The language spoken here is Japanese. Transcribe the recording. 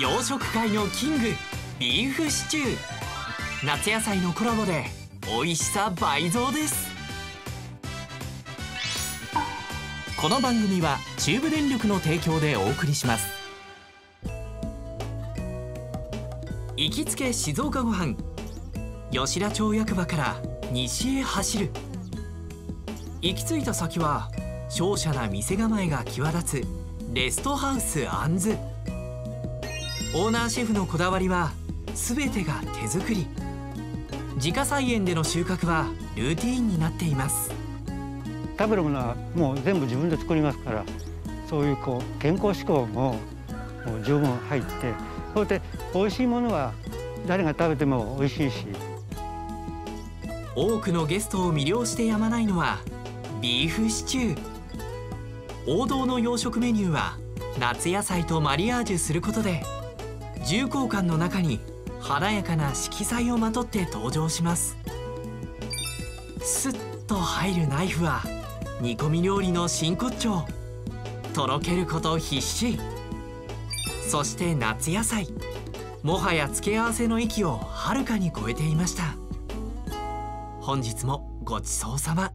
洋食界のキングビーフシチュー。夏野菜のコラボで美味しさ倍増です。この番組は中部電力の提供でお送りします。行きつけ静岡ごはん吉田町役場から西へ走る。行き着いた先は商社な店構えが際立つレストハウスアンズ。オーナーシェフのこだわりは全てが手作り。自家菜園での収穫はルーティーンになっています。食べるものはもう全部自分で作りますからそういうこう健康志向ももう十分入ってそして美味しいものは誰が食べても美味しいし。多くのゲストを魅了してやまないのはビーフシチュー。王道の洋食メニューは夏野菜とマリアージュすることで重厚感の中に華やかな色彩をまとって登場します。スッと入るナイフは煮込み料理の真骨頂。とろけること必至。そして夏野菜。もはや付け合わせの域をはるかに超えていました。本日もごちそうさま。